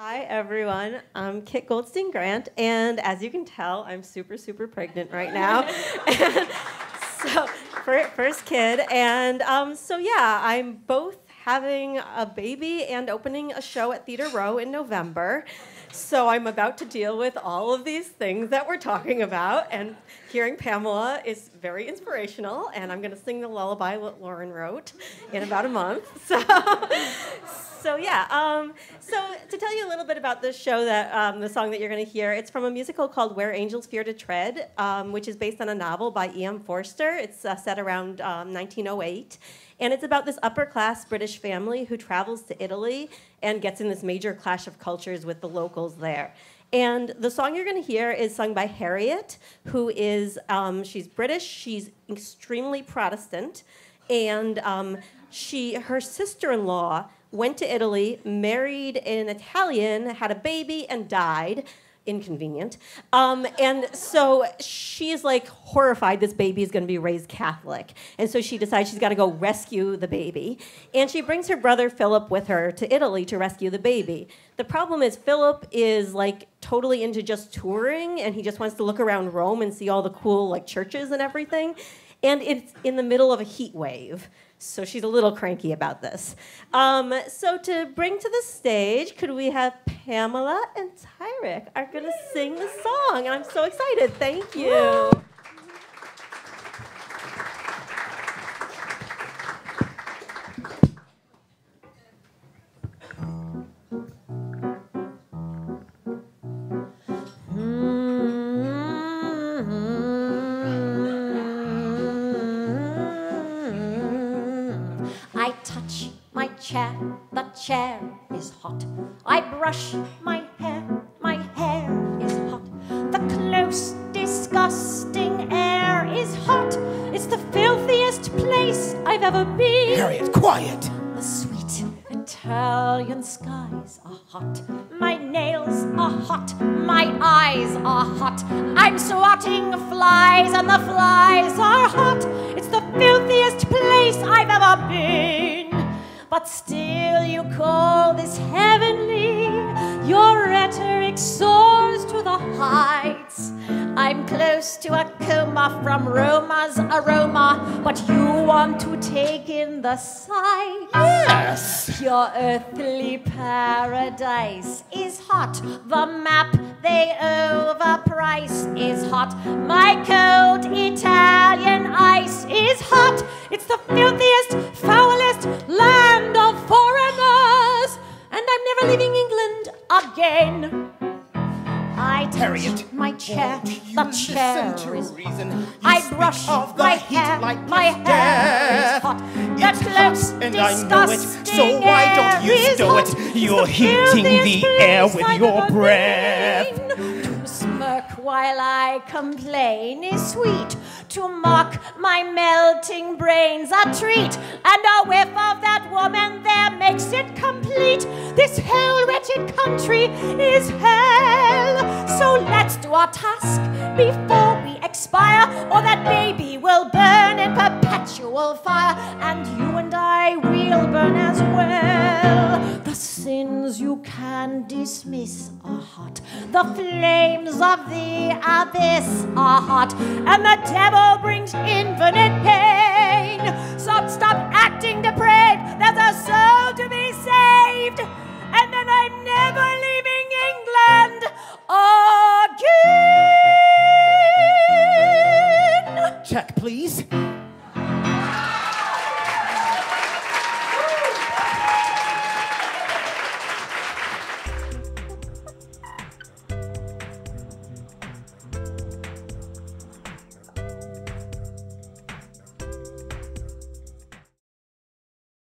Hi, everyone. I'm Kit Goldstein Grant, and as you can tell, I'm super, super pregnant right now. so, first kid. And um, so, yeah, I'm both having a baby and opening a show at Theater Row in November. So, I'm about to deal with all of these things that we're talking about. And hearing Pamela is very inspirational. And I'm going to sing the lullaby that Lauren wrote in about a month. So, so yeah. Um, so to tell you a little bit about this show, that um, the song that you're going to hear, it's from a musical called "Where Angels Fear to Tread," um, which is based on a novel by E.M. Forster. It's uh, set around 1908, um, and it's about this upper class British family who travels to Italy and gets in this major clash of cultures with the locals there. And the song you're going to hear is sung by Harriet, who is um, she's British. She's extremely Protestant, and um, she her sister-in-law went to Italy, married an Italian, had a baby, and died. Inconvenient. Um, and so she's like horrified this baby is going to be raised Catholic. And so she decides she's got to go rescue the baby. And she brings her brother Philip with her to Italy to rescue the baby. The problem is, Philip is like totally into just touring and he just wants to look around Rome and see all the cool like churches and everything. And it's in the middle of a heat wave. So she's a little cranky about this. Um, so to bring to the stage, could we have Pamela and Tyrick are going to sing the song? And I'm so excited. Thank you. Chair, the chair is hot. I brush my hair, my hair is hot. The close, disgusting air is hot. It's the filthiest place I've ever been. Harriet, quiet! The sweet Italian skies are hot. My nails are hot. My eyes are hot. I'm swatting flies, and the flies are hot. It's the filthiest place I've ever been but still you call this heavenly. Your rhetoric soars to the heights. I'm close to a coma from Roma's aroma, but you want to take in the sight. Yes! Your earthly paradise is hot. The map they overprice is hot. My cold Italian ice is hot. It's the filthiest, Harriet, my chair, the chair is reason. I brush my hair, like my hair is hot. That close, and I know it, so why don't you stow it? You're heating the air with your breath To smirk while I complain is sweet. To mock my melting brains a treat, and a whiff of that woman there makes it complete. This hell wretched country is hell. So let's do our task before we expire, or that baby will burn in perpetual fire, and you and I will burn as well. The sins you can dismiss are hot, the flames of the abyss are hot, and the devil brings infinite pain.